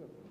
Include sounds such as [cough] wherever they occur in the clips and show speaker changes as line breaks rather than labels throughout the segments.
good.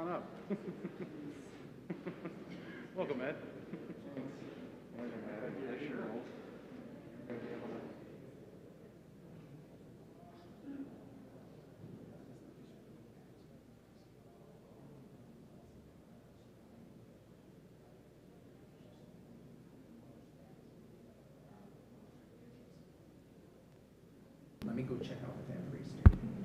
On up. [laughs] Welcome, Ed.
Let me go check out with that priest.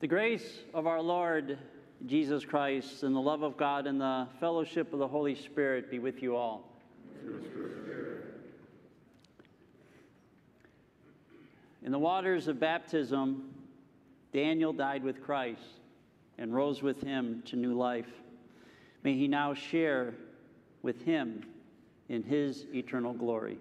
The grace of our Lord Jesus Christ and the love of God and the fellowship of the Holy Spirit be with you all. In the waters of baptism, Daniel died with Christ and rose with him to new life. May he now share with him in his eternal glory.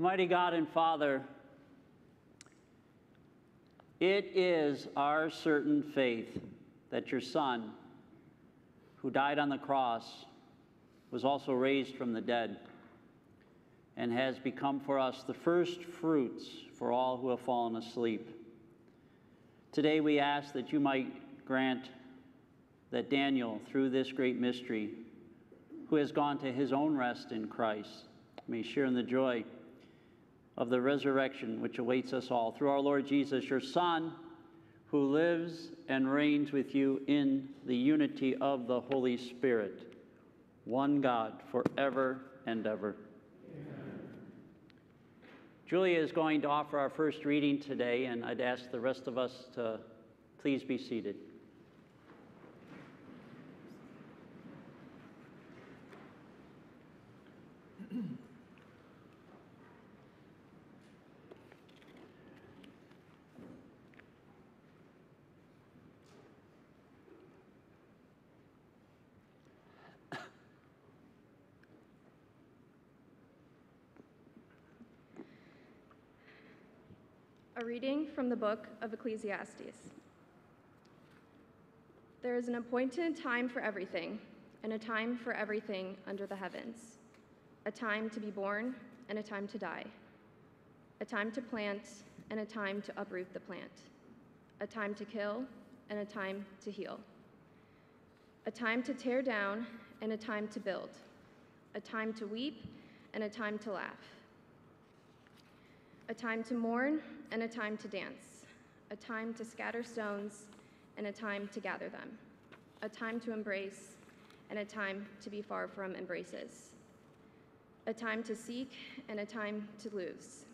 Almighty God and Father, it is our certain faith that your Son, who died on the cross, was also raised from the dead, and has become for us the first fruits for all who have fallen asleep. Today we ask that you might grant that Daniel, through this great mystery, who has gone to his own rest in Christ, may share in the joy of the resurrection which awaits us all through our Lord Jesus, your Son, who lives and reigns with you in the unity of the Holy Spirit, one God, forever and ever. Amen. Julia is going to offer our first reading today, and I'd ask the rest of us to please be seated.
Reading from the book of Ecclesiastes. There is an appointed time for everything, and a time for everything under the heavens a time to be born and a time to die, a time to plant and a time to uproot the plant, a time to kill and a time to heal, a time to tear down and a time to build, a time to weep and a time to laugh a time to mourn and a time to dance, a time to scatter stones and a time to gather them, a time to embrace and a time to be far from embraces, a time to seek and a time to lose,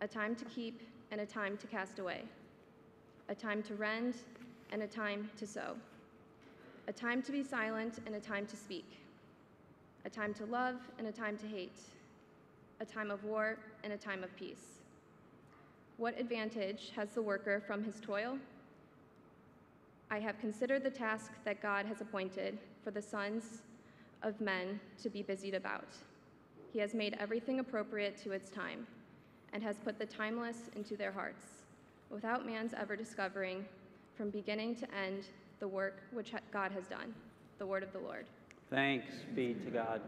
a time to keep and a time to cast away, a time to rend and a time to sow, a time to be silent and a time to speak, a time to love and a time to hate a time of war, and a time of peace. What advantage has the worker from his toil? I have considered the task that God has appointed for the sons of men to be busied about. He has made everything appropriate to its time and has put the timeless into their hearts, without man's ever discovering from beginning to end the work which God has done. The word of the Lord.
Thanks be to God.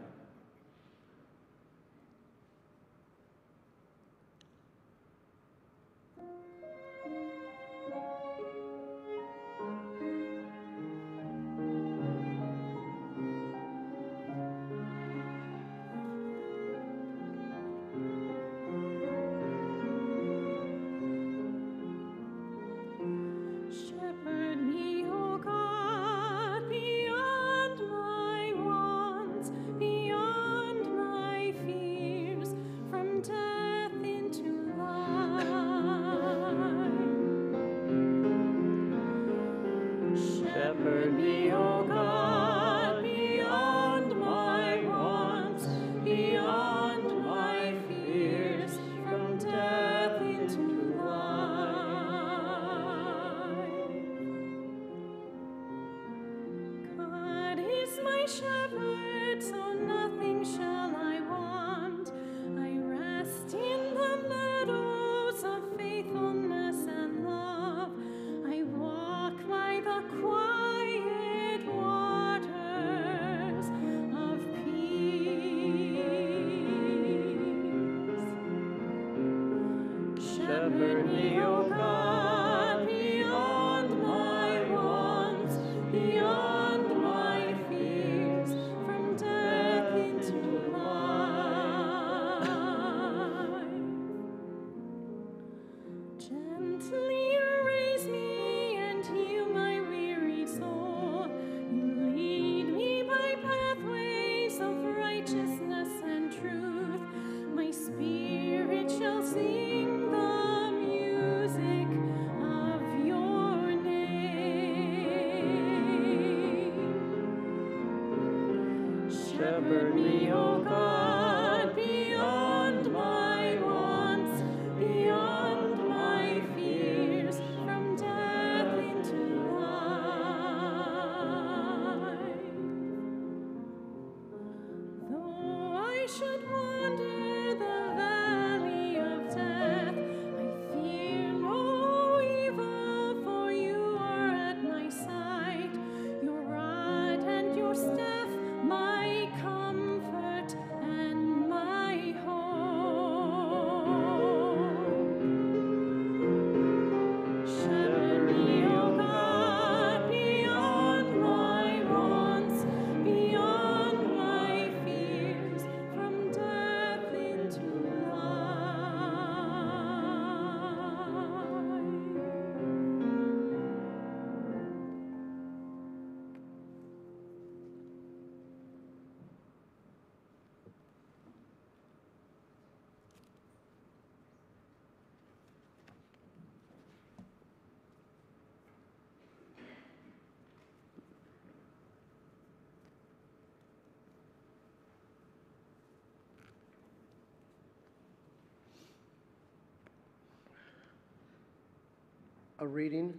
A reading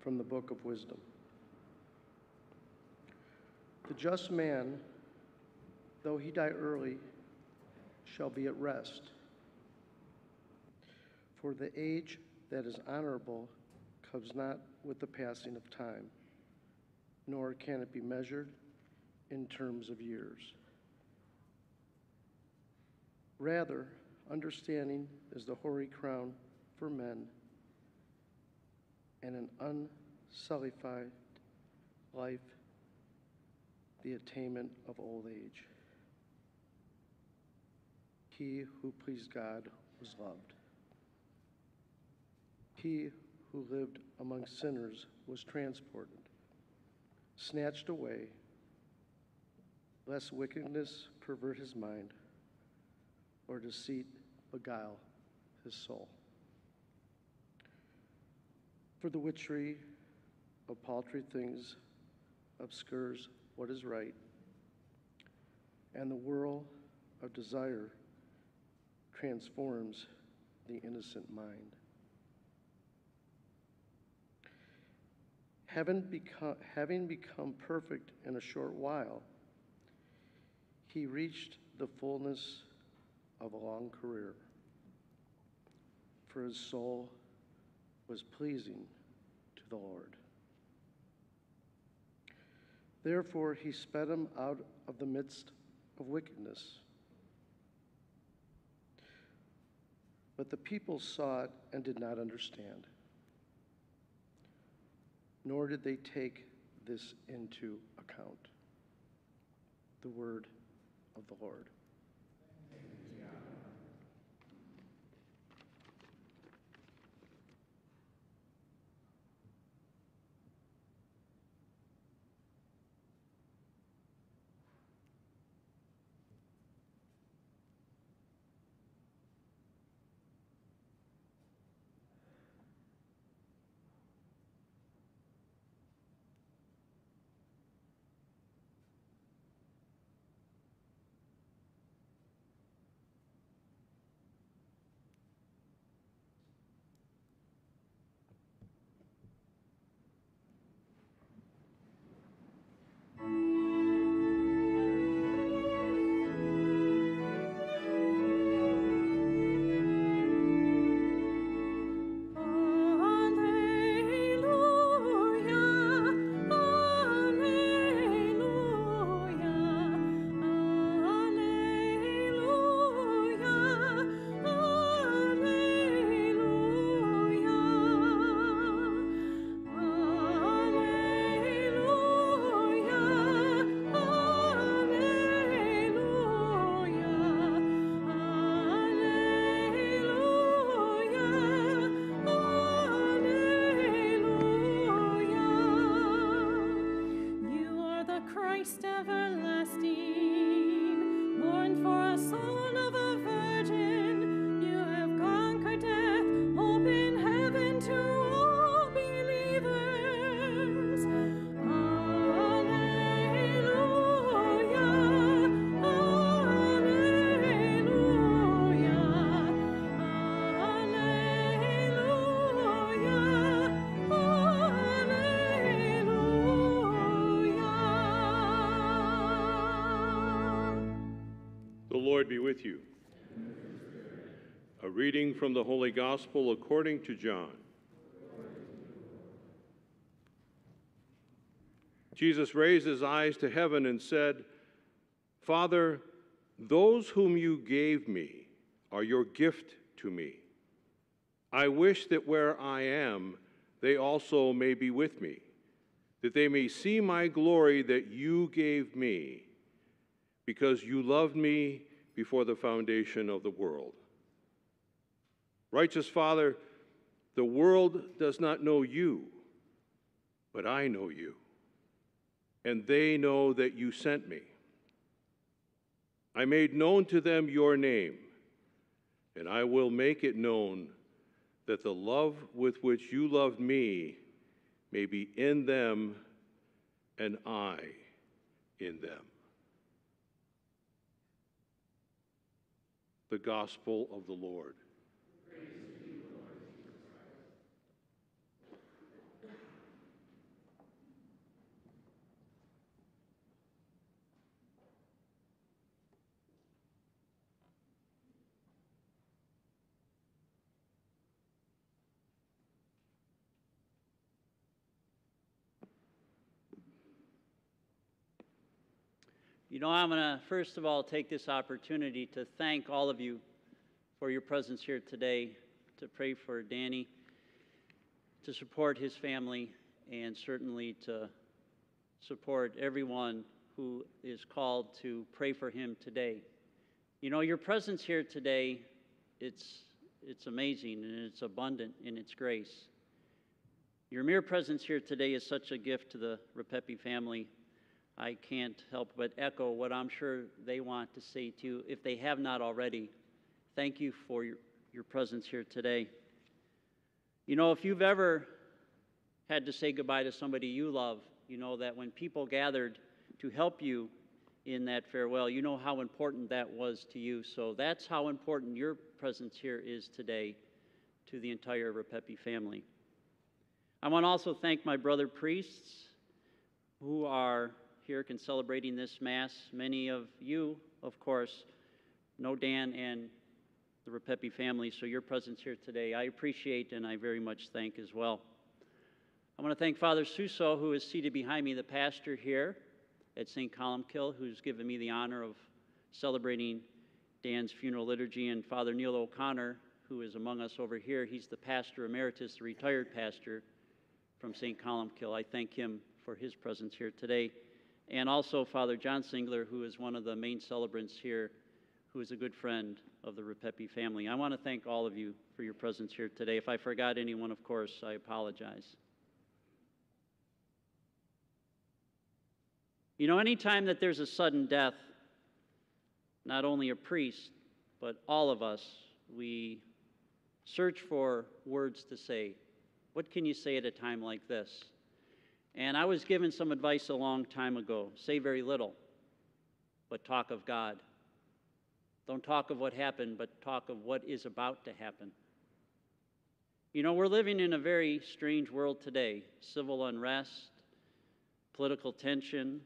from the Book of Wisdom. The just man, though he die early, shall be at rest. For the age that is honorable comes not with the passing of time, nor can it be measured in terms of years. Rather, understanding is the hoary crown for men, and an unsullified life the attainment of old age. He who pleased God was loved. He who lived among sinners was transported, snatched away, lest wickedness pervert his mind or deceit beguile his soul. For the witchery of paltry things obscures what is right, and the whirl of desire transforms the innocent mind. Having become, having become perfect in a short while, he reached the fullness of a long career, for his soul was pleasing the Lord. Therefore, he sped him out of the midst of wickedness. But the people saw it and did not understand, nor did they take this into account. The word of the Lord.
Reading from the Holy Gospel according to John. Jesus raised his eyes to heaven and said, Father, those whom you gave me are your gift to me. I wish that where I am, they also may be with me, that they may see my glory that you gave me, because you loved me before the foundation of the world. Righteous Father, the world does not know you, but I know you, and they know that you sent me. I made known to them your name, and I will make it known that the love with which you loved me may be in them and I in them. The Gospel of the Lord.
You know, I'm going to first of all take this opportunity to thank all of you for your presence here today, to pray for Danny, to support his family, and certainly to support everyone who is called to pray for him today. You know, your presence here today, it's, it's amazing and it's abundant in its grace. Your mere presence here today is such a gift to the Ripepi family. I can't help but echo what I'm sure they want to say to you if they have not already. Thank you for your, your presence here today. You know, if you've ever had to say goodbye to somebody you love, you know that when people gathered to help you in that farewell, you know how important that was to you. So that's how important your presence here is today to the entire Ripepi family. I want to also thank my brother priests who are here and celebrating this Mass. Many of you, of course, know Dan and the Ripepi family, so your presence here today I appreciate and I very much thank as well. I want to thank Father Suso, who is seated behind me, the pastor here at St. Columbkille, who's given me the honor of celebrating Dan's funeral liturgy, and Father Neil O'Connor, who is among us over here. He's the pastor emeritus, the retired pastor from St. Columbkille. I thank him for his presence here today. And also Father John Singler, who is one of the main celebrants here, who is a good friend of the Ripepi family. I want to thank all of you for your presence here today. If I forgot anyone, of course, I apologize. You know, anytime that there's a sudden death, not only a priest, but all of us, we search for words to say. What can you say at a time like this? And I was given some advice a long time ago say very little, but talk of God. Don't talk of what happened, but talk of what is about to happen. You know, we're living in a very strange world today civil unrest, political tension.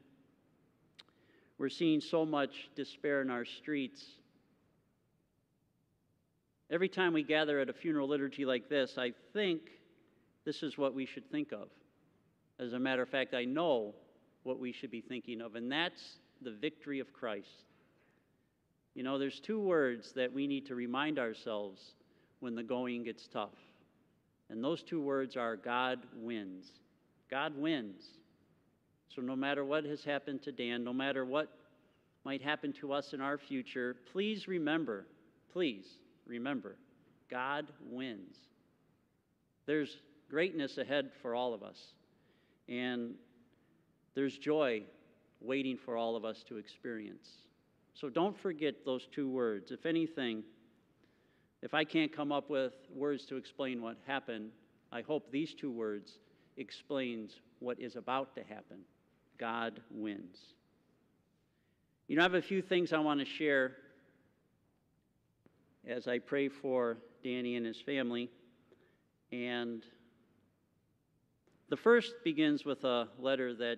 We're seeing so much despair in our streets. Every time we gather at a funeral liturgy like this, I think this is what we should think of. As a matter of fact, I know what we should be thinking of, and that's the victory of Christ. You know, there's two words that we need to remind ourselves when the going gets tough. And those two words are God wins. God wins. So, no matter what has happened to Dan, no matter what might happen to us in our future, please remember, please remember, God wins. There's greatness ahead for all of us. And there's joy waiting for all of us to experience. So don't forget those two words. If anything, if I can't come up with words to explain what happened, I hope these two words explains what is about to happen. God wins. You know, I have a few things I want to share as I pray for Danny and his family. And the first begins with a letter that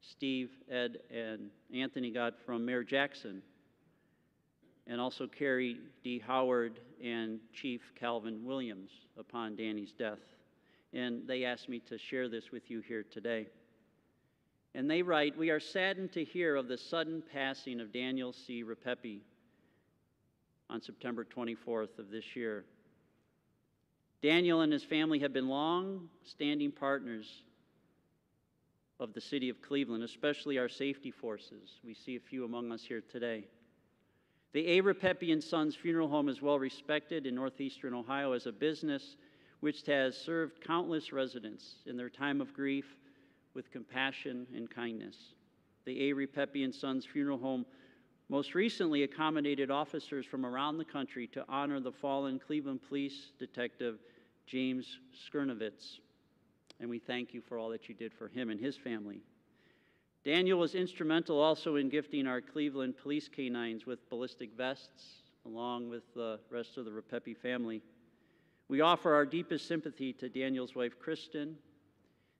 Steve, Ed, and Anthony got from Mayor Jackson, and also Karrie D. Howard and Chief Calvin Williams upon Danny's death. And they asked me to share this with you here today. And they write We are saddened to hear of the sudden passing of Daniel C. Ripepi on September 24th of this year. Daniel and his family have been long standing partners of the city of Cleveland, especially our safety forces. We see a few among us here today. The A. Ripepi and Sons Funeral Home is well respected in northeastern Ohio as a business which has served countless residents in their time of grief with compassion and kindness. The A. Ripepi and Sons Funeral Home most recently accommodated officers from around the country to honor the fallen Cleveland police detective James Skernivitz. And we thank you for all that you did for him and his family. Daniel was instrumental also in gifting our Cleveland police canines with ballistic vests, along with the rest of the Ripepi family. We offer our deepest sympathy to Daniel's wife, Kristen,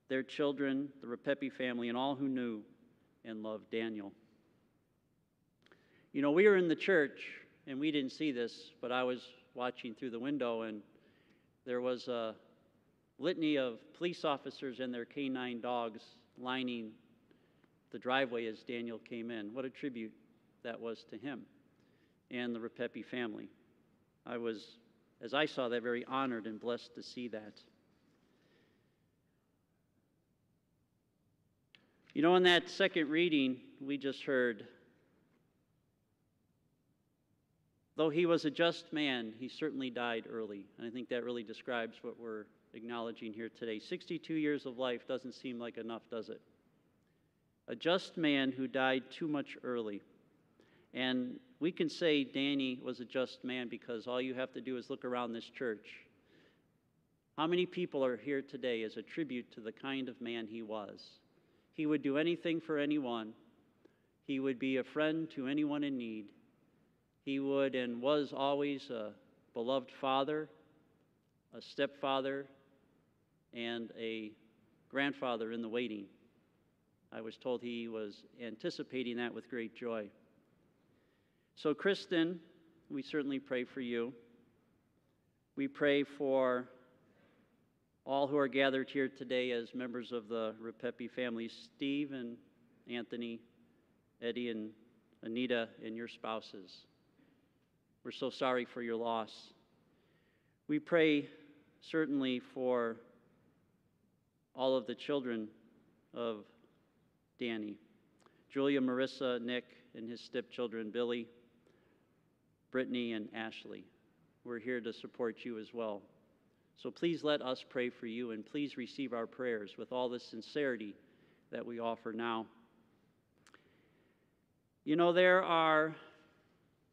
their children, the Ripepi family, and all who knew and loved Daniel. You know, we were in the church and we didn't see this, but I was watching through the window and there was a litany of police officers and their canine dogs lining the driveway as Daniel came in. What a tribute that was to him and the Ripepi family. I was, as I saw that, very honored and blessed to see that. You know, in that second reading, we just heard, though he was a just man, he certainly died early. And I think that really describes what we're acknowledging here today. 62 years of life doesn't seem like enough, does it? A just man who died too much early. And we can say Danny was a just man because all you have to do is look around this church. How many people are here today as a tribute to the kind of man he was? He would do anything for anyone. He would be a friend to anyone in need. He would and was always a beloved father, a stepfather, and a grandfather in the waiting. I was told he was anticipating that with great joy. So, Kristen, we certainly pray for you. We pray for all who are gathered here today as members of the Ripepi family Steve and Anthony, Eddie and Anita, and your spouses. We're so sorry for your loss. We pray certainly for all of the children of Danny Julia, Marissa, Nick, and his stepchildren, Billy, Brittany, and Ashley. We're here to support you as well. So please let us pray for you and please receive our prayers with all the sincerity that we offer now. You know, there are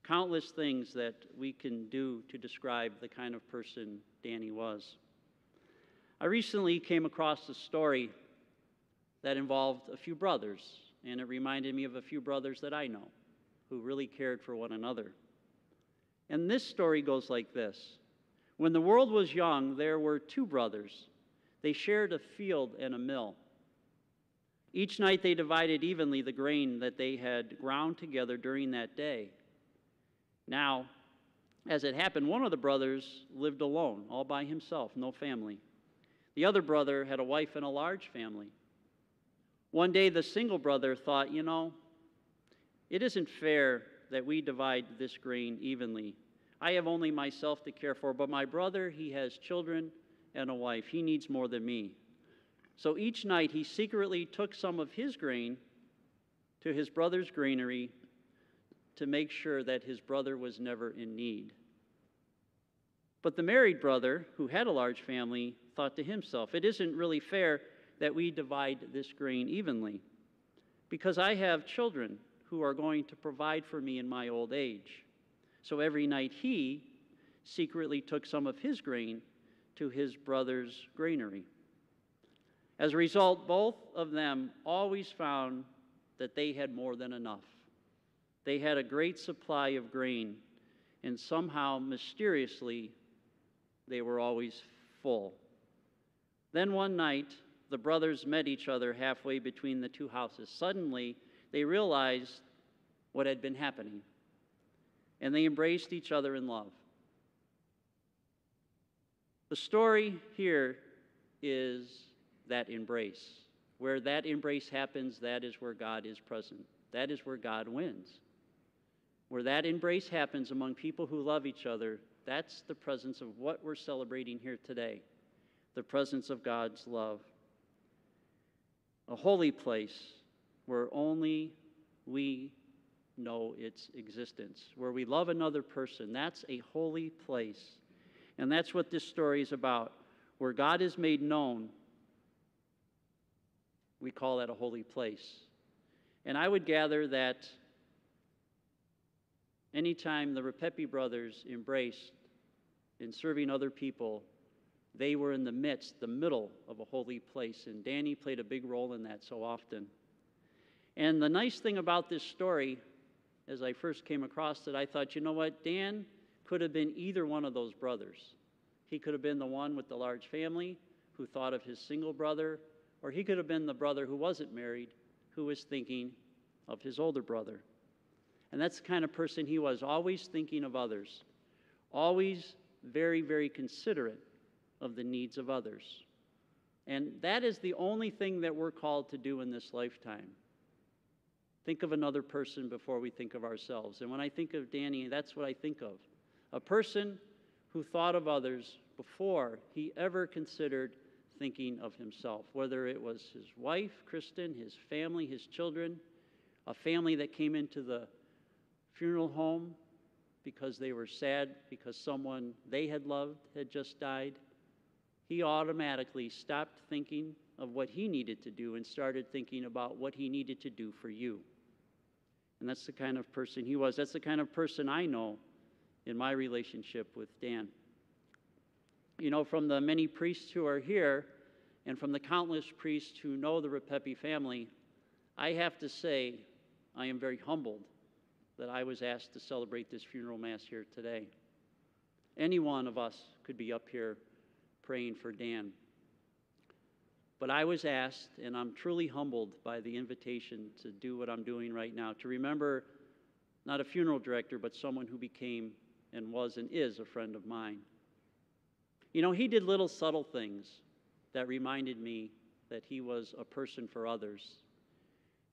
countless things that we can do to describe the kind of person Danny was. I recently came across a story that involved a few brothers, and it reminded me of a few brothers that I know who really cared for one another. And this story goes like this When the world was young, there were two brothers. They shared a field and a mill. Each night they divided evenly the grain that they had ground together during that day. Now, as it happened, one of the brothers lived alone, all by himself, no family. The other brother had a wife and a large family. One day, the single brother thought, you know, it isn't fair that we divide this grain evenly. I have only myself to care for, but my brother, he has children and a wife. He needs more than me. So each night he secretly took some of his grain to his brother's granary to make sure that his brother was never in need. But the married brother, who had a large family, thought to himself, It isn't really fair that we divide this grain evenly because I have children who are going to provide for me in my old age. So every night he secretly took some of his grain to his brother's granary. As a result, both of them always found that they had more than enough. They had a great supply of grain, and somehow, mysteriously, they were always full. Then one night, the brothers met each other halfway between the two houses. Suddenly, they realized what had been happening, and they embraced each other in love. The story here is that embrace. Where that embrace happens, that is where God is present. That is where God wins. Where that embrace happens among people who love each other, that's the presence of what we're celebrating here today the presence of God's love. A holy place where only we know its existence, where we love another person. That's a holy place. And that's what this story is about. Where God is made known, we call that a holy place. And I would gather that anytime the Ripepi brothers embraced in serving other people, they were in the midst, the middle of a holy place. And Danny played a big role in that so often. And the nice thing about this story, as I first came across it, I thought, you know what? Dan could have been either one of those brothers. He could have been the one with the large family who thought of his single brother, or he could have been the brother who wasn't married who was thinking of his older brother. And that's the kind of person he was, always thinking of others, always very, very considerate of the needs of others. And that is the only thing that we're called to do in this lifetime think of another person before we think of ourselves. And when I think of Danny, that's what I think of a person who thought of others before he ever considered thinking of himself, whether it was his wife, Kristen, his family, his children, a family that came into the funeral home because they were sad because someone they had loved had just died. He automatically stopped thinking of what he needed to do and started thinking about what he needed to do for you. And that's the kind of person he was. That's the kind of person I know in my relationship with Dan. You know, from the many priests who are here and from the countless priests who know the Ripepi family, I have to say I am very humbled that I was asked to celebrate this funeral mass here today. Any one of us could be up here praying for Dan. But I was asked, and I'm truly humbled by the invitation to do what I'm doing right now, to remember not a funeral director, but someone who became and was and is a friend of mine. You know, he did little subtle things that reminded me that he was a person for others.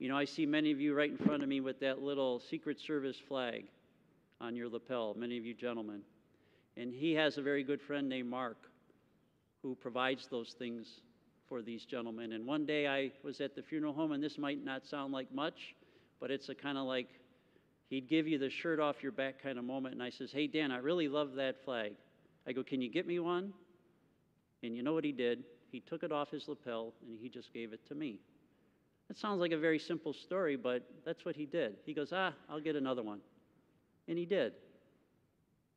You know, I see many of you right in front of me with that little Secret Service flag on your lapel, many of you gentlemen. And he has a very good friend named Mark who provides those things for these gentlemen. And one day I was at the funeral home, and this might not sound like much, but it's a kind of like he'd give you the shirt off your back kind of moment. And I says, Hey, Dan, I really love that flag. I go, Can you get me one? And you know what he did? He took it off his lapel and he just gave it to me. That sounds like a very simple story, but that's what he did. He goes, Ah, I'll get another one. And he did.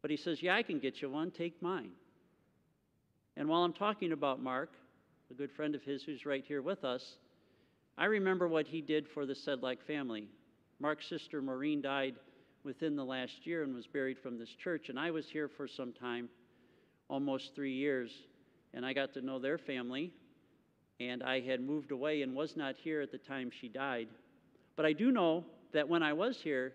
But he says, Yeah, I can get you one. Take mine. And while I'm talking about Mark, a good friend of his who's right here with us, I remember what he did for the Sedlak family. Mark's sister Maureen died within the last year and was buried from this church, and I was here for some time, almost three years, and I got to know their family. And I had moved away and was not here at the time she died. But I do know that when I was here,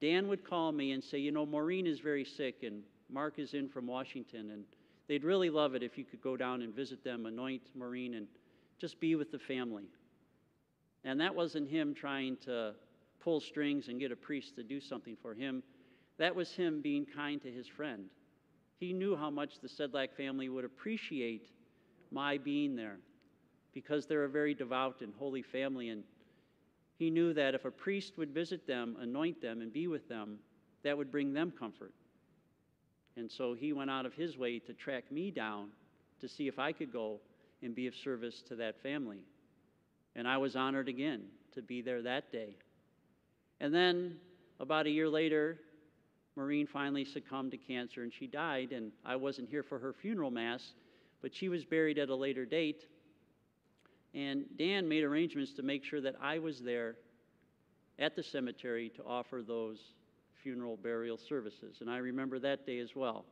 Dan would call me and say, You know, Maureen is very sick, and Mark is in from Washington, and they'd really love it if you could go down and visit them, anoint Maureen, and just be with the family. And that wasn't him trying to pull strings and get a priest to do something for him. That was him being kind to his friend. He knew how much the Sedlak family would appreciate my being there because they're a very devout and holy family. And he knew that if a priest would visit them, anoint them, and be with them, that would bring them comfort. And so he went out of his way to track me down to see if I could go and be of service to that family. And I was honored again to be there that day. And then about a year later, Maureen finally succumbed to cancer and she died, and I wasn't here for her funeral mass, but she was buried at a later date. And Dan made arrangements to make sure that I was there at the cemetery to offer those funeral burial services. And I remember that day as well.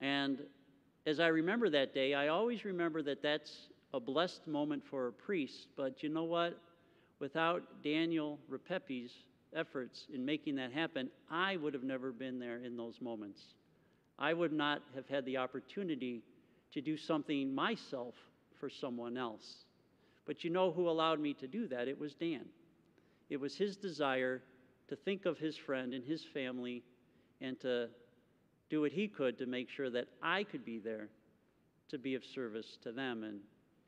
And as I remember that day, I always remember that that's a blessed moment for a priest. But you know what? Without Daniel Ripepi's efforts in making that happen, I would have never been there in those moments. I would not have had the opportunity to do something myself for someone else. But you know who allowed me to do that? It was Dan. It was his desire to think of his friend and his family and to do what he could to make sure that I could be there to be of service to them. And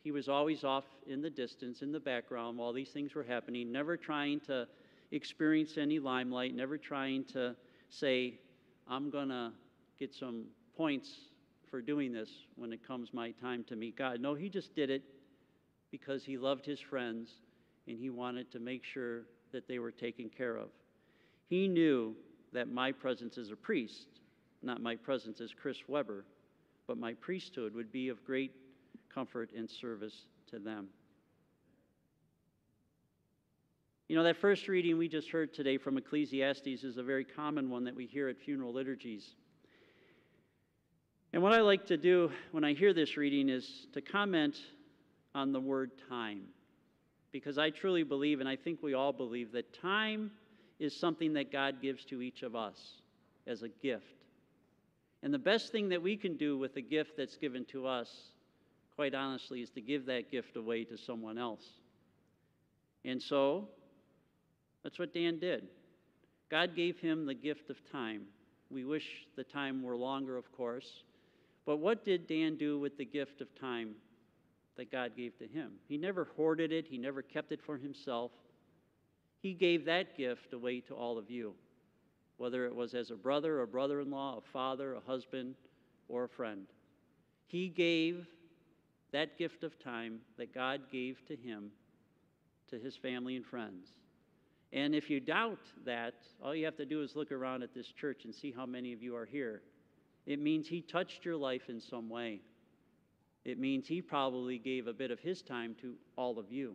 he was always off in the distance, in the background, while these things were happening, never trying to experience any limelight, never trying to say, I'm going to get some points for doing this when it comes my time to meet God. No, he just did it because he loved his friends and he wanted to make sure that they were taken care of. He knew that my presence as a priest, not my presence as Chris Weber, but my priesthood would be of great comfort and service to them. You know, that first reading we just heard today from Ecclesiastes is a very common one that we hear at funeral liturgies. And what I like to do when I hear this reading is to comment on the word time. Because I truly believe, and I think we all believe, that time is something that God gives to each of us as a gift. And the best thing that we can do with the gift that's given to us, quite honestly, is to give that gift away to someone else. And so, that's what Dan did. God gave him the gift of time. We wish the time were longer, of course. But what did Dan do with the gift of time that God gave to him? He never hoarded it, he never kept it for himself. He gave that gift away to all of you, whether it was as a brother, a brother in law, a father, a husband, or a friend. He gave that gift of time that God gave to him to his family and friends. And if you doubt that, all you have to do is look around at this church and see how many of you are here. It means he touched your life in some way. It means he probably gave a bit of his time to all of you.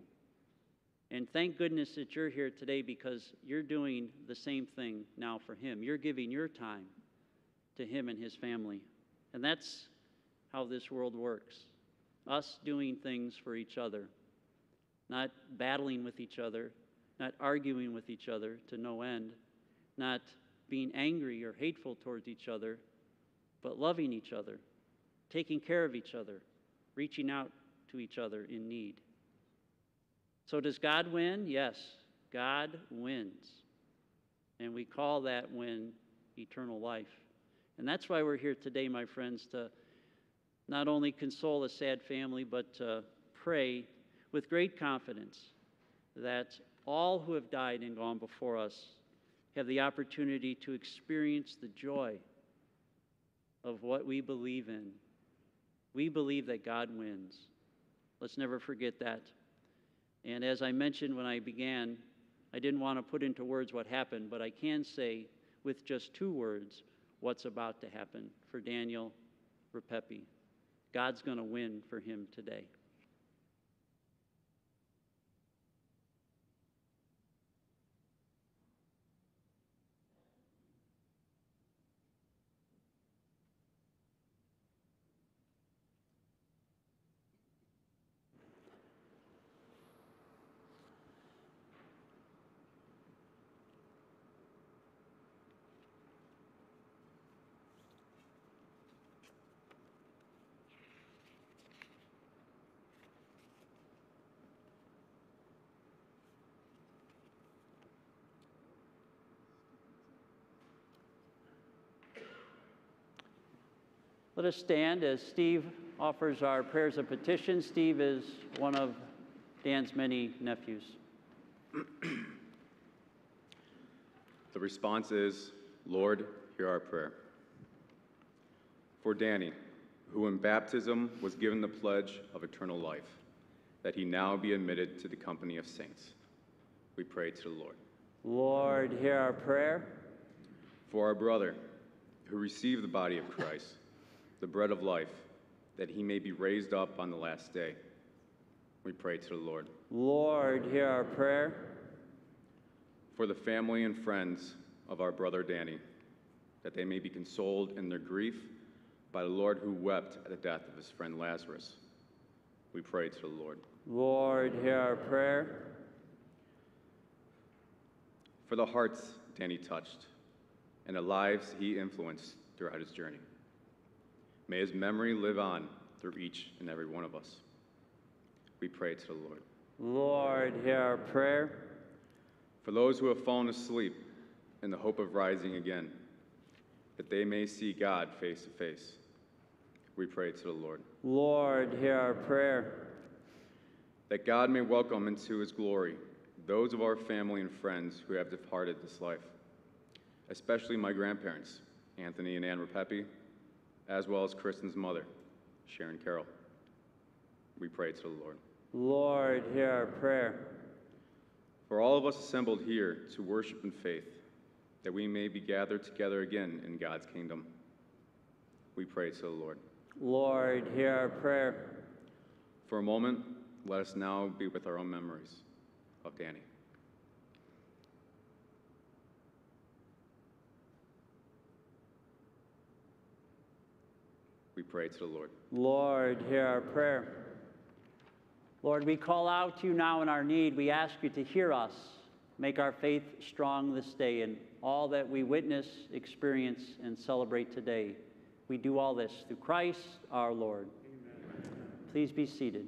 And thank goodness that you're here today because you're doing the same thing now for him. You're giving your time to him and his family. And that's how this world works us doing things for each other, not battling with each other, not arguing with each other to no end, not being angry or hateful towards each other, but loving each other, taking care of each other, reaching out to each other in need. So, does God win? Yes, God wins. And we call that win eternal life. And that's why we're here today, my friends, to not only console a sad family, but to pray with great confidence that all who have died and gone before us have the opportunity to experience the joy of what we believe in. We believe that God wins. Let's never forget that. And as I mentioned when I began, I didn't want to put into words what happened, but I can say with just two words what's about to happen for Daniel Ripepi. God's going to win for him today. Let us stand as Steve offers our prayers of petition. Steve is one of Dan's many nephews. [clears throat]
The response is, Lord, hear our prayer. For Danny, who in baptism was given the pledge of eternal life, that he now be admitted to the company of saints. We pray to the Lord.
Lord, hear our prayer.
For our brother, who received the body of Christ, the bread of life, that he may be raised up on the last day. We pray to the Lord.
Lord, hear our prayer.
For the family and friends of our brother Danny, that they may be consoled in their grief by the Lord who wept at the death of his friend Lazarus. We pray to the Lord.
Lord, hear our prayer.
For the hearts Danny touched and the lives he influenced throughout his journey. May his memory live on through each and every one of us. We pray to the Lord.
Lord, hear our prayer.
For those who have fallen asleep in the hope of rising again, that they may see God face to face, we pray to the Lord.
Lord, hear our prayer.
That God may welcome into his glory those of our family and friends who have departed this life, especially my grandparents, Anthony and Ann Ripepi, as well as Kristen's mother, Sharon Carroll. We pray to the Lord.
Lord, hear our prayer.
For all of us assembled here to worship in faith, that we may be gathered together again in God's kingdom, we pray to the Lord.
Lord, hear our prayer.
For a moment, let us now be with our own memories of Danny. Pray to the Lord.
Lord, hear our prayer. Lord, we call out to you now in our need. We ask you to hear us. Make our faith strong this day in all that we witness, experience, and celebrate today. We do all this through Christ our Lord. Please be seated.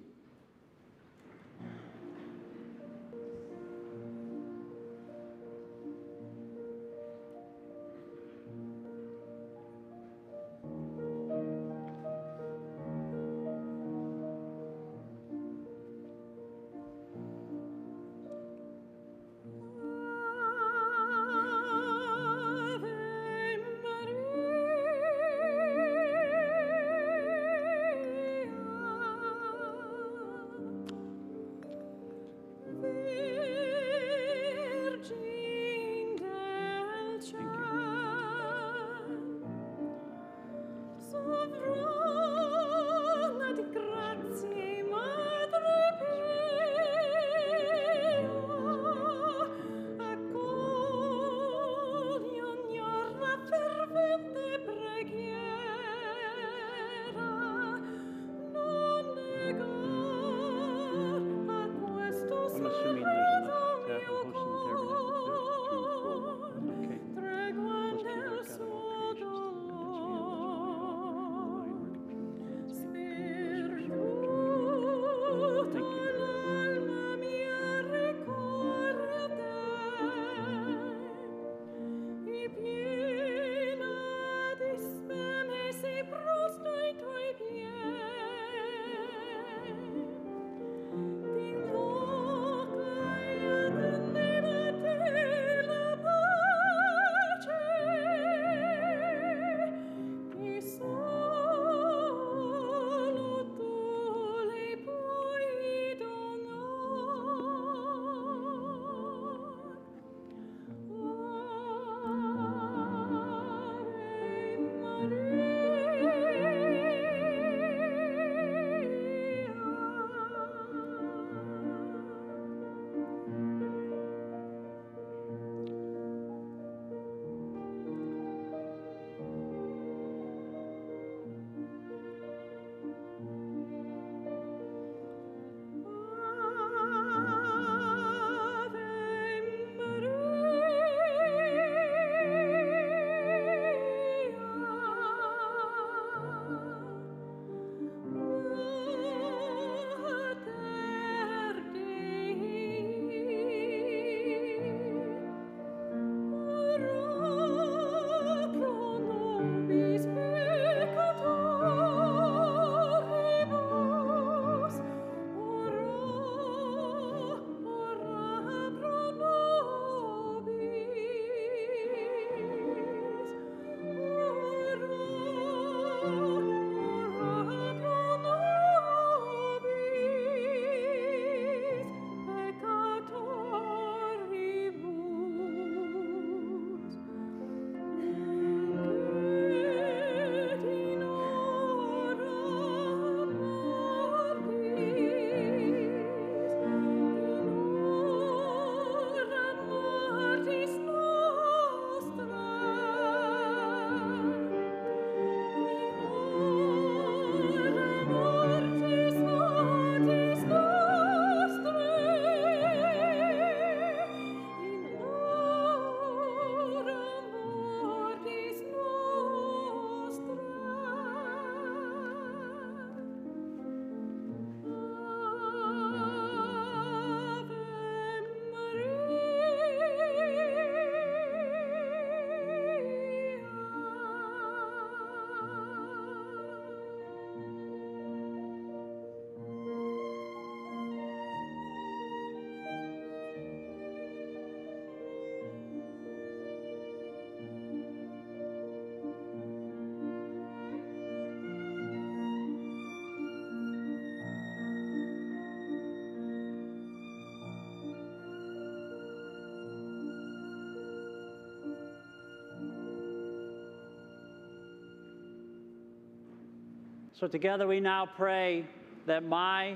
So together we now pray that my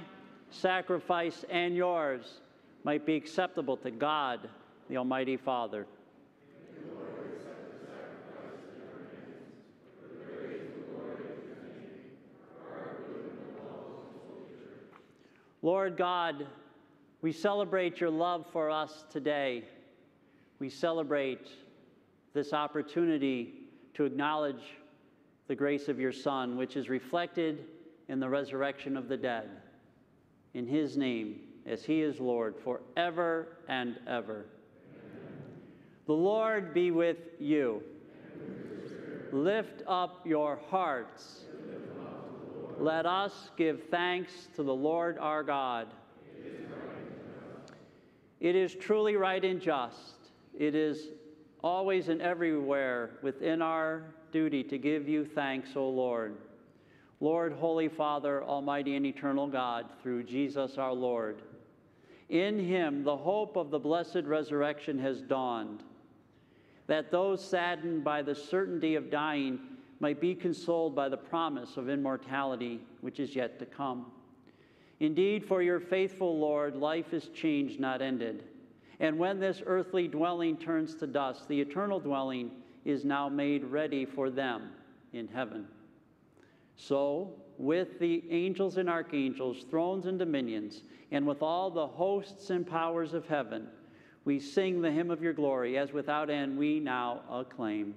sacrifice and yours might be acceptable to God, the Almighty Father. Lord God, we celebrate your love for us today. We celebrate this opportunity to acknowledge the grace of your Son, which is reflected in the resurrection of the dead. In his name, as he is Lord forever and ever. The Lord be with you. Lift up your hearts. Let us give thanks to the Lord our God. It is truly right and just. It is always and everywhere within our duty to give you thanks, O Lord. Lord, Holy Father, Almighty and eternal God, through Jesus our Lord. In him, the hope of the blessed resurrection has dawned, that those saddened by the certainty of dying might be consoled by the promise of immortality which is yet to come. Indeed, for your faithful Lord, life is changed, not ended. And when this earthly dwelling turns to dust, the eternal dwelling is now made ready for them in heaven. So, with the angels and archangels, thrones and dominions, and with all the hosts and powers of heaven, we sing the hymn of your glory, as without end we now acclaim.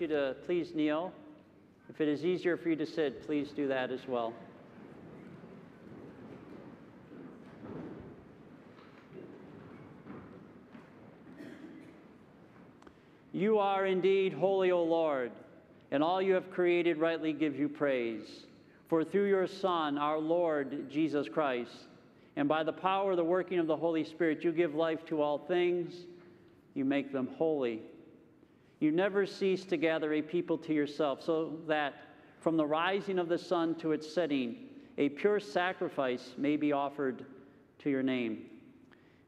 Invite you to please kneel. If it is easier for you to sit, please do that as well. You are indeed holy, O Lord, and all you have created rightly gives you praise. For through your Son, our Lord Jesus Christ, and by the power of the working of the Holy Spirit, you give life to all things, you make them holy. You never cease to gather a people to yourself, so that from the rising of the sun to its setting, a pure sacrifice may be offered to your name.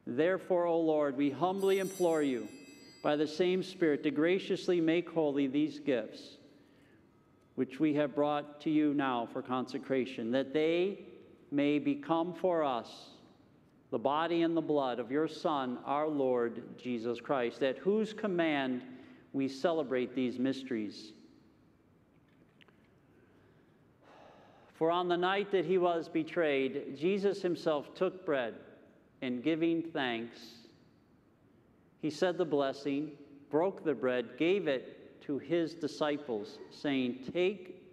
Therefore, O Lord, we humbly implore you, by the same Spirit, to graciously make holy these gifts, which we have brought to you now for consecration, that they may become for us the body and the blood of your Son, our Lord Jesus Christ, at whose command we celebrate these mysteries. For on the night that he was betrayed, Jesus himself took bread and giving thanks, he said the blessing, broke the bread, gave it to his disciples, saying, Take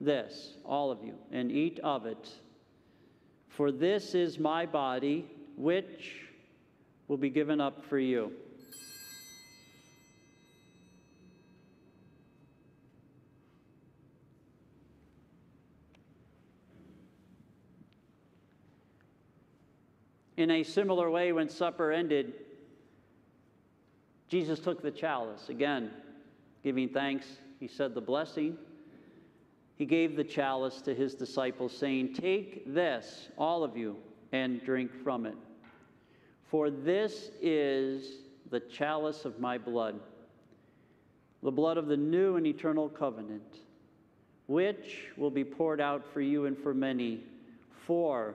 this, all of you, and eat of it, for this is my body, which will be given up for you. In a similar way, when supper ended, Jesus took the chalice. Again, giving thanks, he said the blessing. He gave the chalice to his disciples, saying, Take this, all of you, and drink from it. For this is the chalice of my blood, the blood of the new and eternal covenant, which will be poured out for you and for many for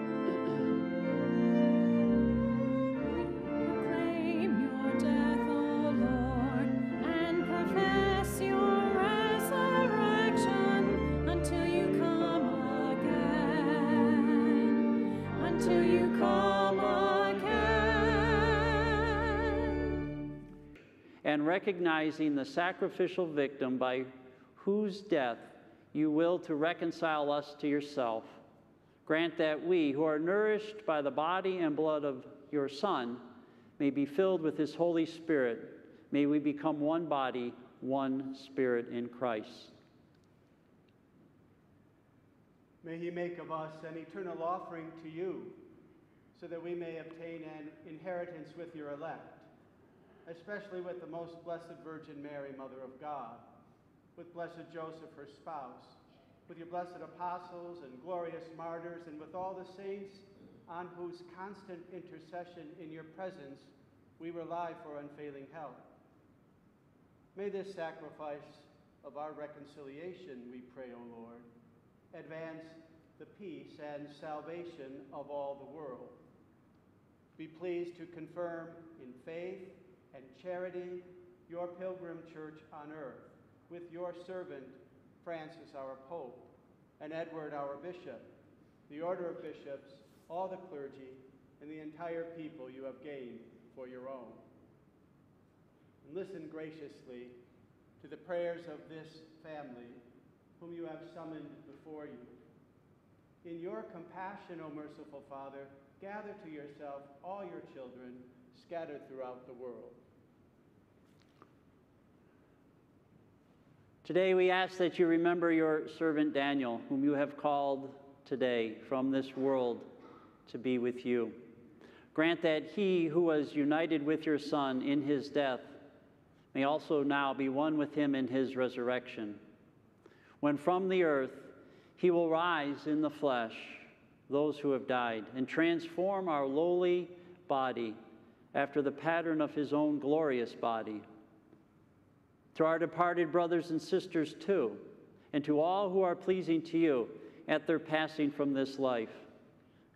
And recognizing the sacrificial victim by whose death you will to reconcile us to yourself, grant that we, who are nourished by the body and blood of your Son, may be filled with his Holy Spirit. May we become one body, one spirit in Christ.
May he make of us an eternal offering to you, so that we may obtain an inheritance with your elect, especially with the most blessed Virgin Mary, Mother of God, with blessed Joseph, her spouse, with your blessed apostles and glorious martyrs, and with all the saints on whose constant intercession in your presence we rely for unfailing help. May this sacrifice of our reconciliation, we pray, O Lord, advance the peace and salvation of all the world. Be pleased to confirm in faith and charity your pilgrim church on earth with your servant Francis, our Pope, and Edward, our Bishop, the order of bishops, all the clergy, and the entire people you have gained for your own. And listen graciously to the prayers of this family whom you have summoned before you. In your compassion, O merciful Father, gather to yourself all your children scattered throughout the world.
Today we ask that you remember your servant Daniel, whom you have called today from this world to be with you. Grant that he who was united with your Son in his death may also now be one with him in his resurrection. When from the earth he will rise in the flesh those who have died and transform our lowly body after the pattern of his own glorious body. To our departed brothers and sisters, too, and to all who are pleasing to you at their passing from this life,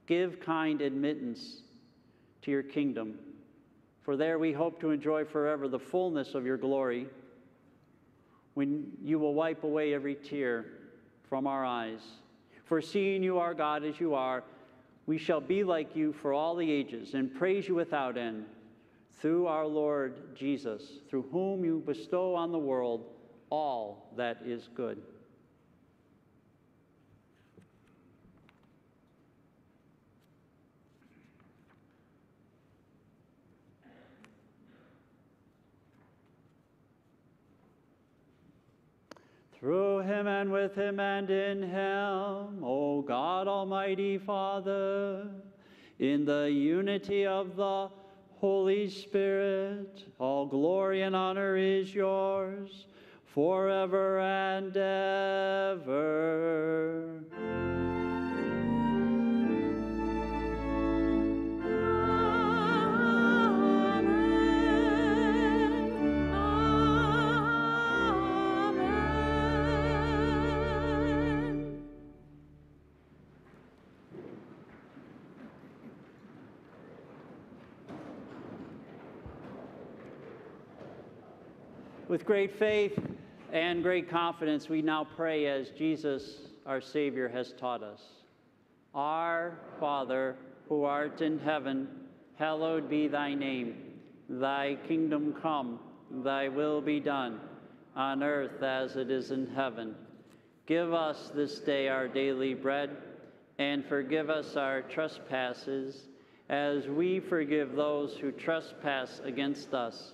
give kind admittance to your kingdom. For there we hope to enjoy forever the fullness of your glory, when you will wipe away every tear from our eyes. For seeing you, our God, as you are, we shall be like you for all the ages and praise you without end through our Lord Jesus, through whom you bestow on the world all that is good. Through him and with him and in him, O God Almighty Father, in the unity of the Holy Spirit, all glory and honor is yours forever and ever. With great faith and great confidence, we now pray as Jesus, our Savior, has taught us. Our Father, who art in heaven, hallowed be thy name. Thy kingdom come, thy will be done, on earth as it is in heaven. Give us this day our daily bread, and forgive us our trespasses, as we forgive those who trespass against us.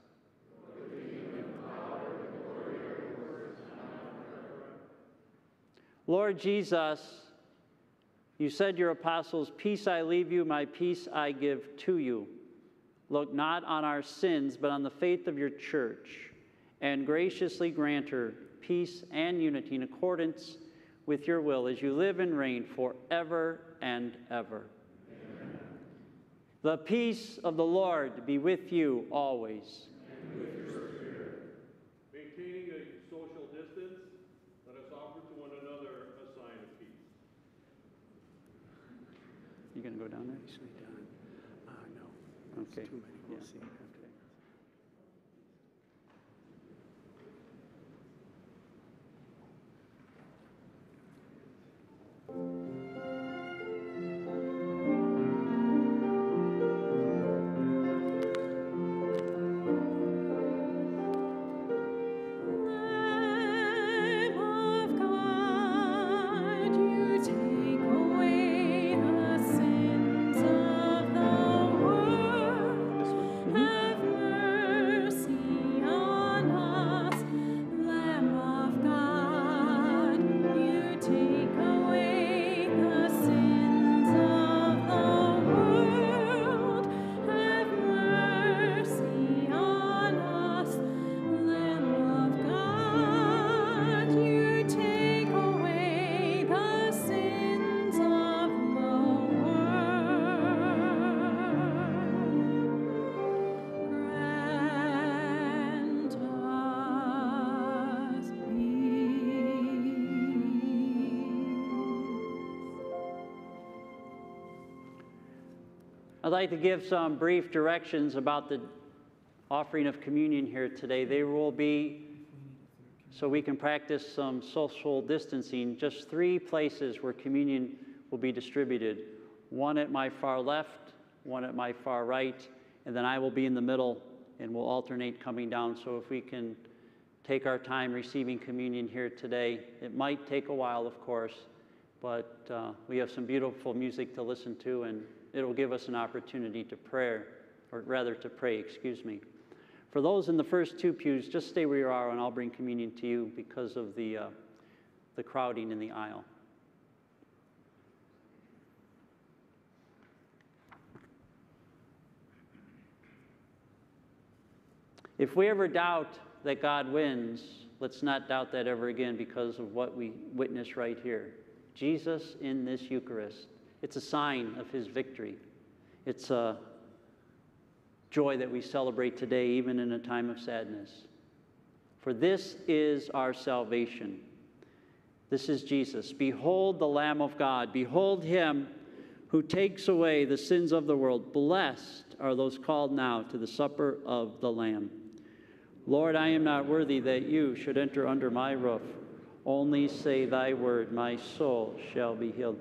Lord Jesus, you said your apostles, Peace I leave you, my peace I give to you. Look not on our sins, but on the faith of your church, and graciously grant her peace and unity in accordance with your will as you live and reign forever and ever. The peace of the Lord be with you always.
Maintaining a social distance, let us offer to one another a sign of
You gonna go down there?
Uh, no,
Okay.
it's too many. We'll
Yeah.
see.
I'd like to give some brief directions about the offering of communion here today. They will be, so we can practice some social distancing, just three places where communion will be distributed. One at my far left, one at my far right, and then I will be in the middle and we'll alternate coming down. So if we can take our time receiving communion here today, it might take a while, of course, but uh, we have some beautiful music to listen to, and it'll give us an opportunity to pray, or rather to pray, excuse me. For those in the first two pews, just stay where you are, and I'll bring communion to you because of the, uh, the crowding in the aisle. If we ever doubt that God wins, let's not doubt that ever again because of what we witness right here. Jesus in this Eucharist, it's a sign of his victory. It's a joy that we celebrate today, even in a time of sadness. For this is our salvation. This is Jesus. Behold the Lamb of God. Behold him who takes away the sins of the world. Blessed are those called now to the supper of the Lamb. Lord, I am not worthy that you should enter under my roof. Only say thy word, my soul shall be healed.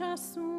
chasso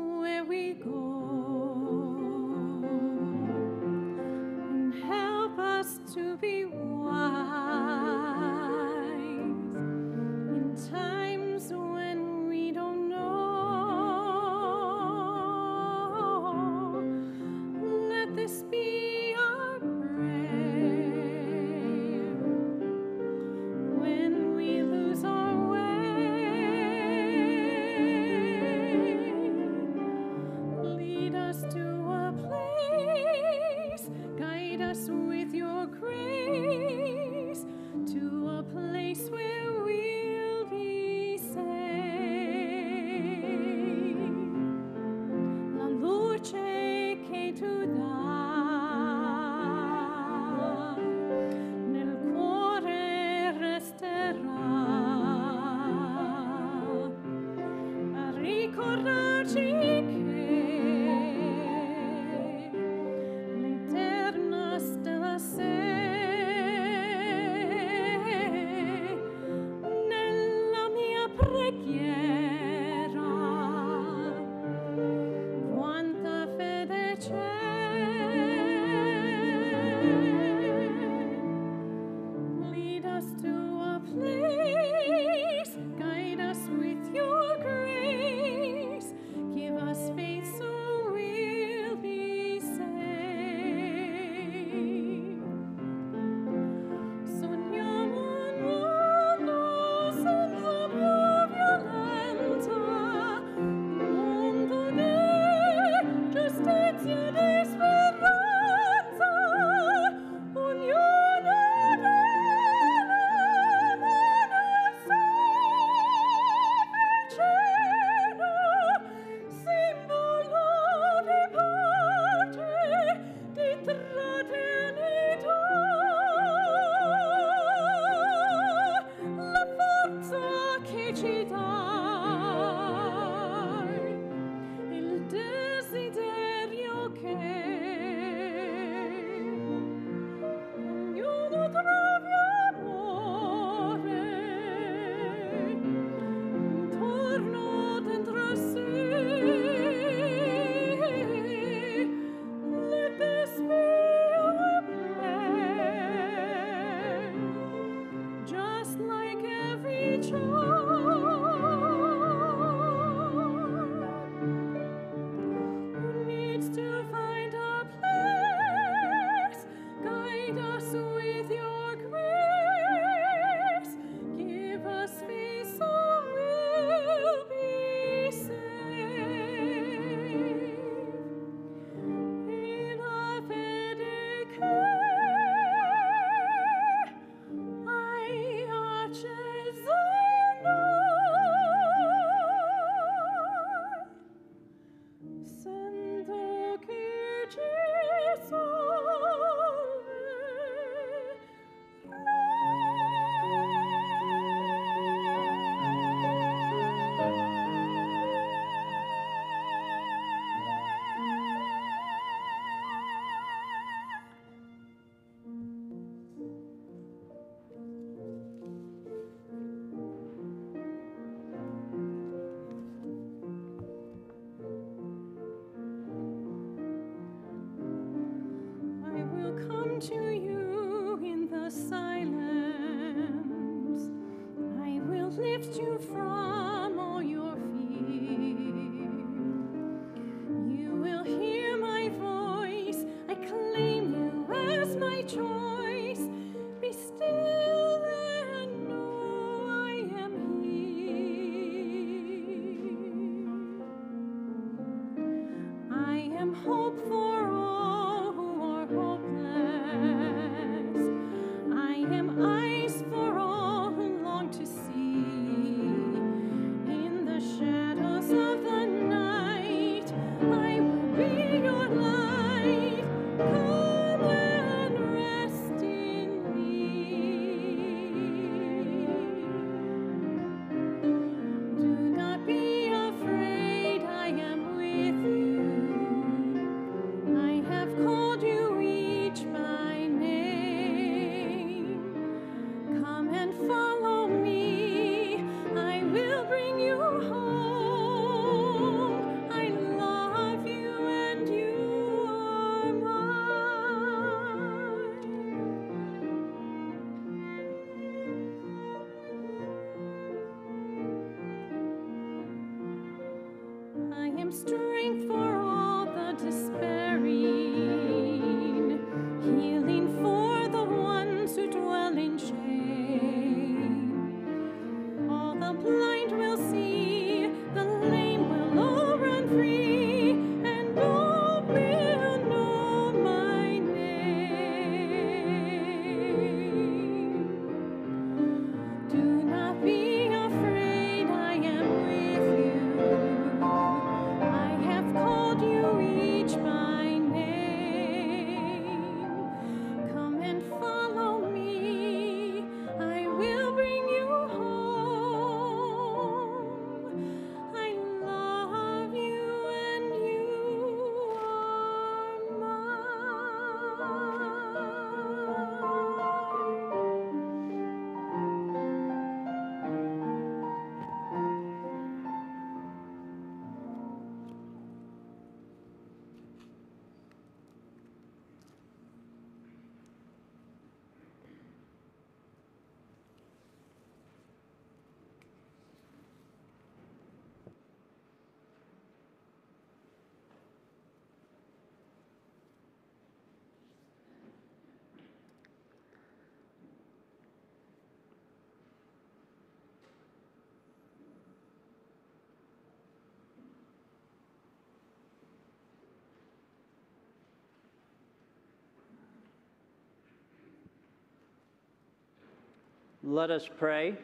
Let us
pray.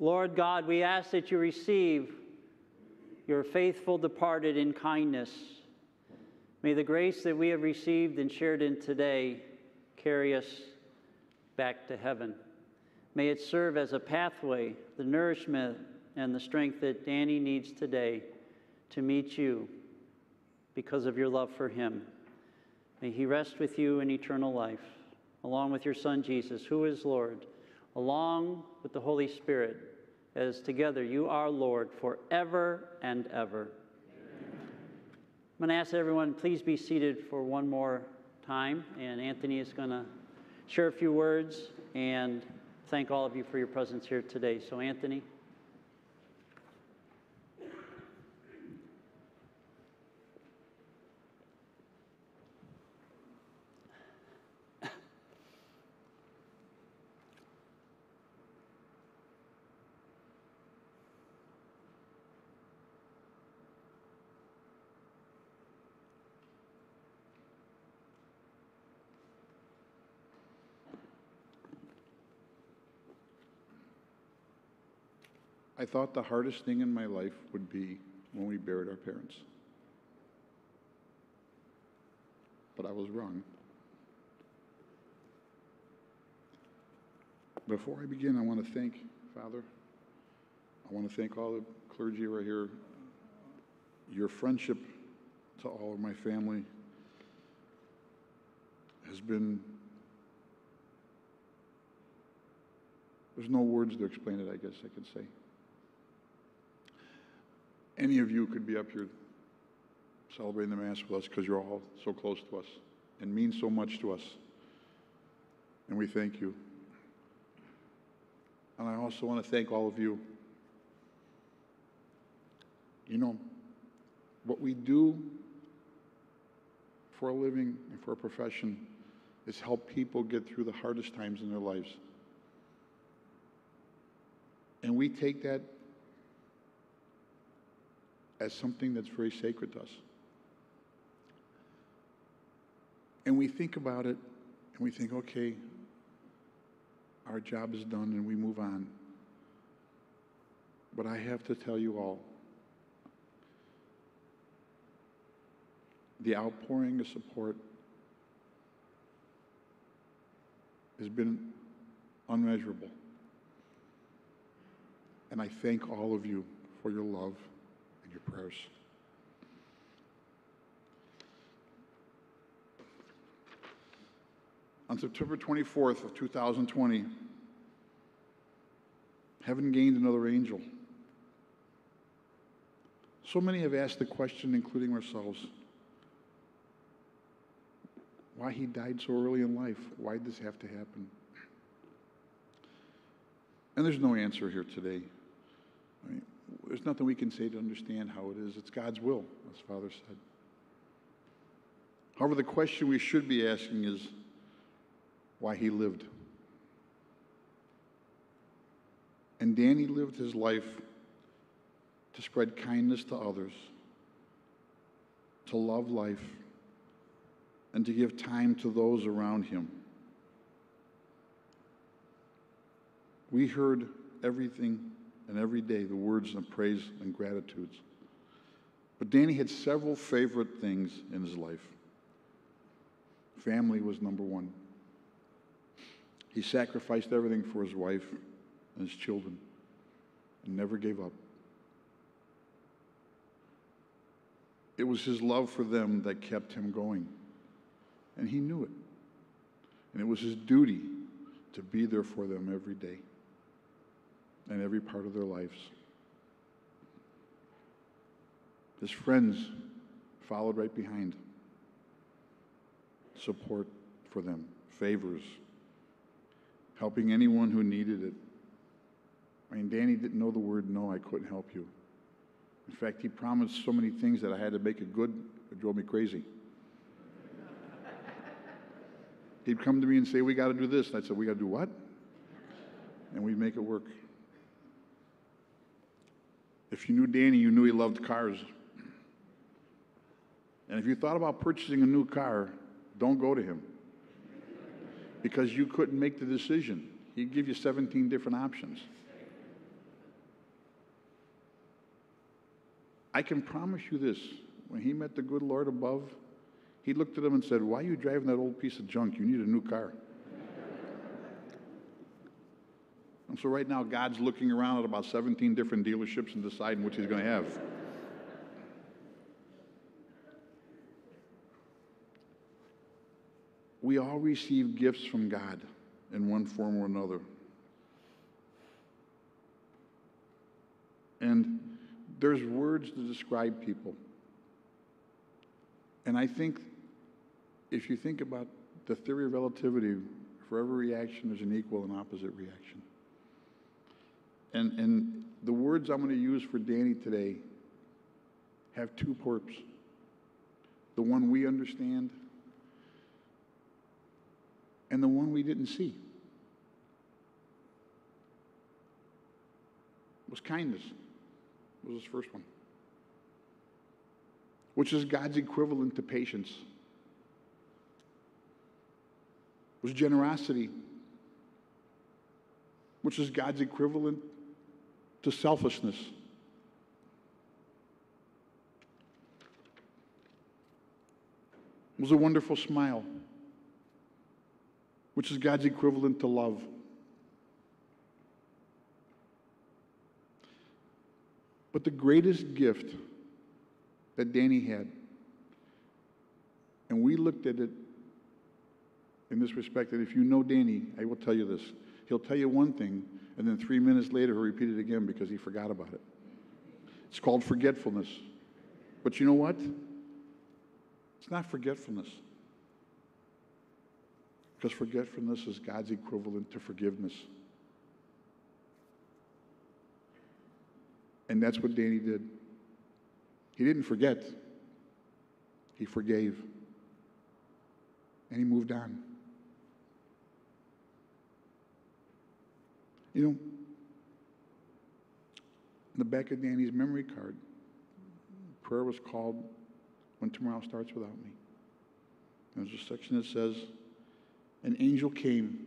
Lord God, we ask that you receive your faithful departed in kindness. May the grace that we have received and shared in today carry us back to heaven. May it serve as a pathway, the nourishment and the strength that Danny needs today to meet you because of your love for him. May he rest with you in eternal life, along with your Son Jesus, who is Lord, along with the Holy Spirit, as together you are Lord forever and ever. I'm going to ask everyone, please be seated for one more time, and Anthony is going to share a few words and thank all of you for your presence here today. So, Anthony.
I thought the hardest thing in my life would be when we buried our parents. But I was wrong. Before I begin, I want to thank Father. I want to thank all the clergy right here. Your friendship to all of my family has been, there's no words to explain it, I guess I could say any of you could be up here celebrating the Mass with us because you're all so close to us and mean so much to us. And we thank you. And I also want to thank all of you. You know, what we do for a living and for a profession is help people get through the hardest times in their lives. And we take that as something that's very sacred to us. And we think about it and we think, okay, our job is done and we move on. But I have to tell you all the outpouring of support has been unmeasurable. And I thank all of you for your love your. On September 24th of 2020, heaven gained another angel. So many have asked the question, including ourselves, why he died so early in life. Why did this have to happen? And there's no answer here today. I mean, there's nothing we can say to understand how it is. It's God's will, as Father said. However, the question we should be asking is why he lived. And Danny lived his life to spread kindness to others, to love life, and to give time to those around him. We heard everything and every day the words of praise and gratitudes. But Danny had several favorite things in his life. Family was number one. He sacrificed everything for his wife and his children and never gave up. It was his love for them that kept him going. And he knew it. And it was his duty to be there for them every day and every part of their lives. His friends followed right behind. Support for them, favors, helping anyone who needed it. I mean, Danny didn't know the word no, I couldn't help you. In fact, he promised so many things that I had to make it good, it drove me crazy. He'd come to me and say, We got to do this. And I said, We got to do what? and we'd make it work. If you knew Danny, you knew he loved cars. And if you thought about purchasing a new car, don't go to him because you couldn't make the decision. He'd give you 17 different options. I can promise you this when he met the good Lord above, he looked at him and said, Why are you driving that old piece of junk? You need a new car. And so right now, God's looking around at about 17 different dealerships and deciding which he's going to have. We all receive gifts from God in one form or another. And there's words to describe people. And I think if you think about the theory of relativity, for every reaction, there's an equal and opposite reaction. And, and the words I'm going to use for Danny today have two purposes the one we understand and the one we didn't see. Was kindness was his first one which is god's equivalent to patience. Was generosity which is god's equivalent to selfishness It was a wonderful smile which is God's equivalent to love. But the greatest gift that Danny had, and we looked at it in this respect, that if you know Danny, I will tell you this. He'll tell you one thing, and then three minutes later, he'll repeat it again because he forgot about it. It's called forgetfulness. But you know what? It's not forgetfulness. Because forgetfulness is God's equivalent to forgiveness. And that's what Danny did. He didn't forget, he forgave. And he moved on. You know, in the back of Danny's memory card, prayer was called When Tomorrow Starts Without Me. There's a section that says, an angel came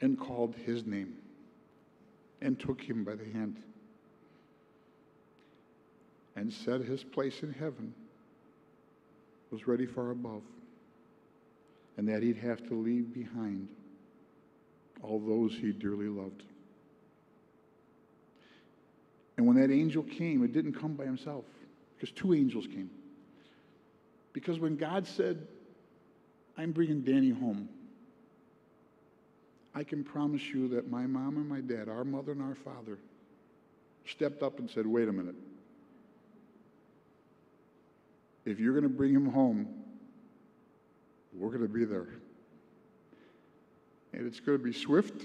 and called his name and took him by the hand and said his place in heaven was ready far above and that he'd have to leave behind all those he dearly loved. And when that angel came, it didn't come by himself because two angels came. Because when God said, I'm bringing Danny home. I can promise you that my mom and my dad, our mother and our father, stepped up and said, wait a minute. If you're going to bring him home, we're going to be there. And it's going to be swift,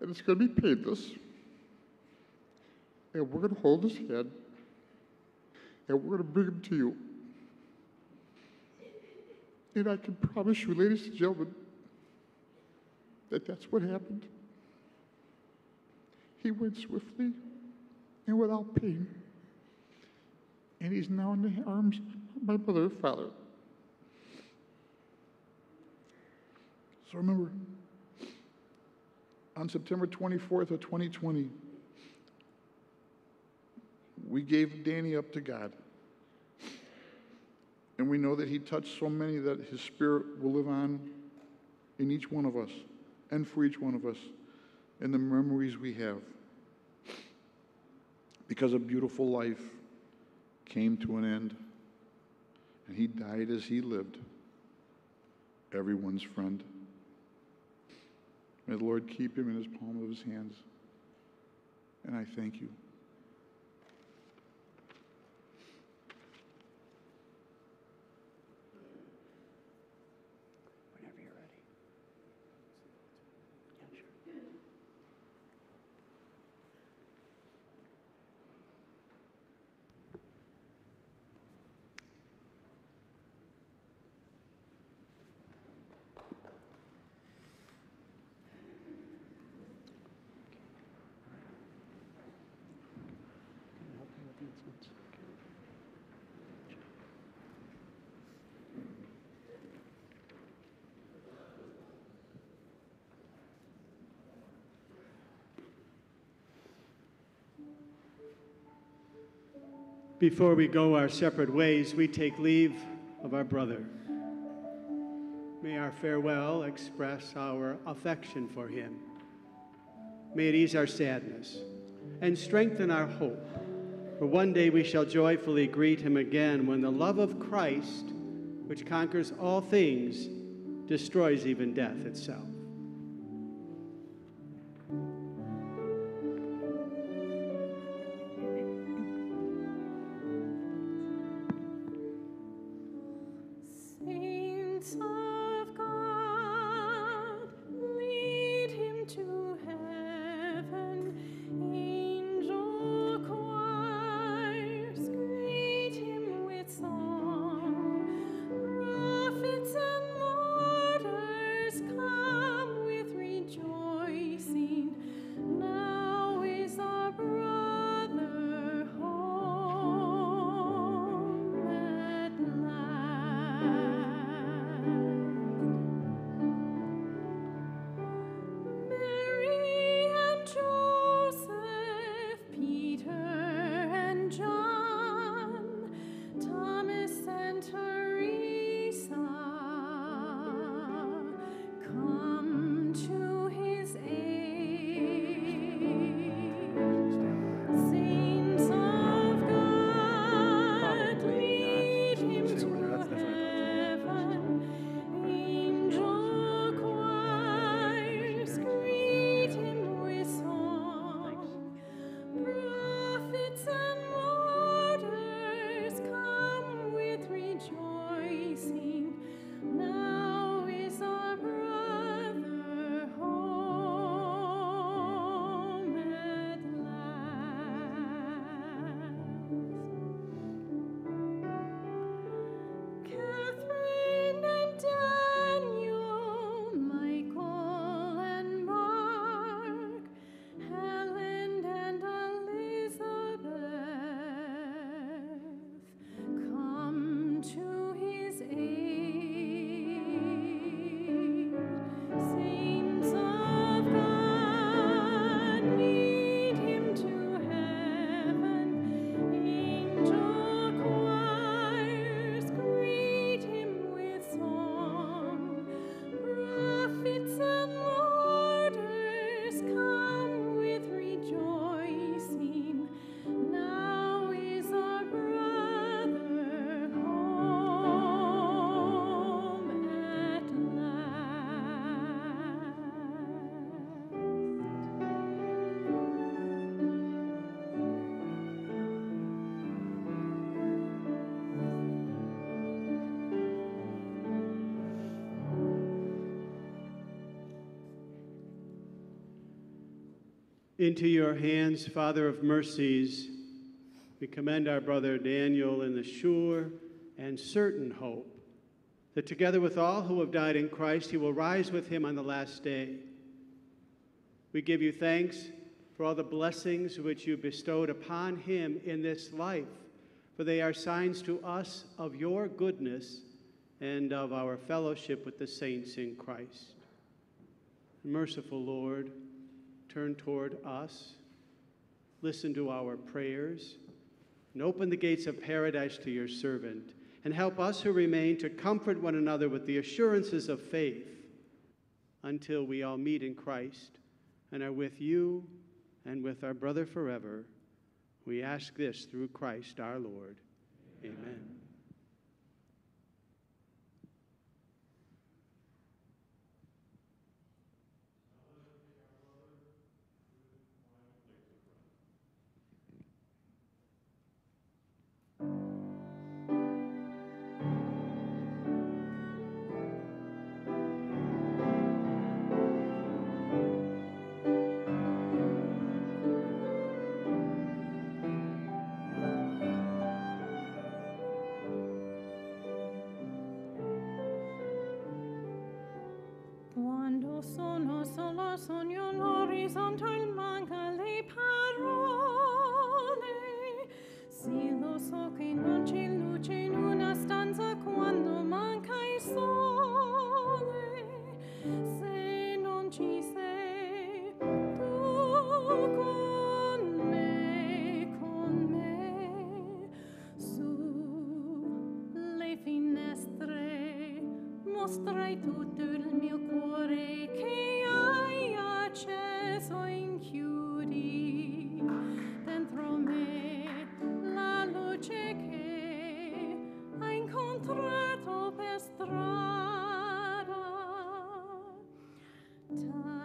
and it's going to be painless. And we're going to hold his hand, and we're going to bring him to you. And I can promise you, ladies and gentlemen, that that's what happened. He went swiftly and without pain. And he's now in the arms of my mother and father. So remember, on September 24th of 2020, we gave Danny up to God. And we know that He touched so many that His Spirit will live on in each one of us and for each one of us in the memories we have. Because a beautiful life came to an end, and He died as He lived, everyone's friend. May the Lord keep him in his palm of his hands. And I thank you.
Before we go our separate ways, we take leave of our brother. May our farewell express our affection for him. May it ease our sadness and strengthen our hope. For one day we shall joyfully greet him again when the love of Christ, which conquers all things, destroys even death itself. Into your hands, Father of mercies, we commend our brother Daniel in the sure and certain hope that together with all who have died in Christ, he will rise with him on the last day. We give you thanks for all the blessings which you bestowed upon him in this life, for they are signs to us of your goodness and of our fellowship with the saints in Christ. Merciful Lord, turn toward us, listen to our prayers, and open the gates of paradise to your servant, and help us who remain to comfort one another with the assurances of faith until we all meet in Christ and are with you and with our brother forever. We ask this through Christ our Lord. Amen.
Quando
time.